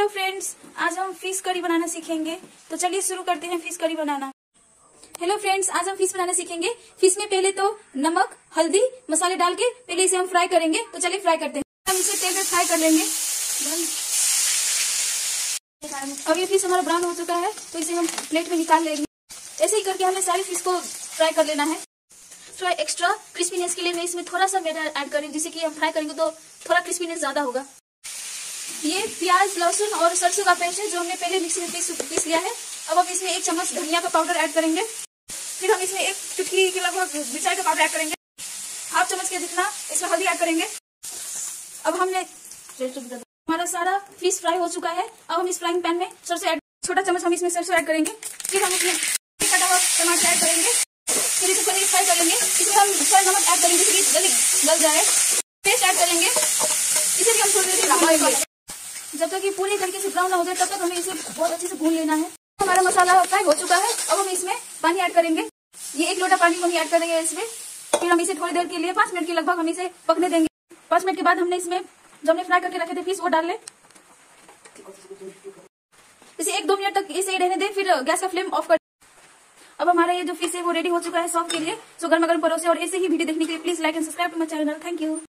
Hello friends आज हम fish curry बनाना सीखेंगे। तो चलिए शुरू करते हैं फ़िश करी बनाना। हेलो फ्रेंड्स आज हम फ़िश बनाना सीखेंगे। फ़िश में पहले तो नमक, हल्दी, मसाले डाल के पहले इसे हम फ्राई करेंगे। तो चलिए फ्राई करते हैं। हम इसे तेल में फ्राई कर लेंगे। और ये फ़िश हमारा ब्राउन हो चुका है तो इसे हम प्लेट में निकाल लेंगे। ऐसे ही करके हमें सारी फ़िश को फ्राई कर लेना है। थोड़ा एक्स्ट्रा क्रिस्पीनेस के लिए मैं इसमें थोड़ा सा मैदा ऐड करें, जिससे कि हम फ्राई करेंगे तो थोड़ा क्रिस्पीनेस ज़्यादा होगा। ये प्याज, लहसुन और सरसों का पेस्ट है, जो हमने पहले मिक्सी में पीस पीस लिया है। अब हम इसमें एक चम्मच धनिया का पाउडर ऐड करेंगे। फिर हम इसमें एक चुटकी के लगभग मिर्चाई का पाउडर ऐड करेंगे। हाफ़ चम्मच के जितना इसमें हल्दी ऐड करेंगे। अब हमने हमारा सारा फ़िश फ्राई हो चुका है। अब हम इस फ्राइंग पैन में सरसों ऐड छोटा चम्मच हम इसमें सरसों ऐड करेंगे। फिर हम इसमें कटा हुआ टमाटर ऐड करेंगे। फिर इसे थोड़ी फ्राई करेंगे। इसमें हम थोड़ा नमक ऐड करेंगे जल्दी गल जाए। पेस्ट ऐड करेंगे। इसे भी हम थोड़ी देर जब तक ये पूरी तरीके से ब्राउन ना हो जाए, तब तक हमें इसे बहुत अच्छे से भून लेना है। हमारा मसाला फ्राई हो चुका है, अब हम इसमें पानी ऐड करेंगे। ये एक लोटा पानी हम ऐड करेंगे इसमें। फिर हम इसे थोड़ी देर के लिए, पाँच मिनट के लगभग हम इसे पकने देंगे। पाँच मिनट के बाद हमने इसमें जो हमने फ्राई करके रखे थे फ़िश वो डाल लें। इसे एक दो मिनट तक इसे रहने दें, फिर गैस का फ्लेम ऑफ़ कर अब हमारा ये जो फ़िश है, वो रेडी हो चुका है सॉफ्ट के लिए। सो गर्मा गर्म परोसे और ऐसे ही वीडियो देखने के लिए please like and subscribe to my channel thank you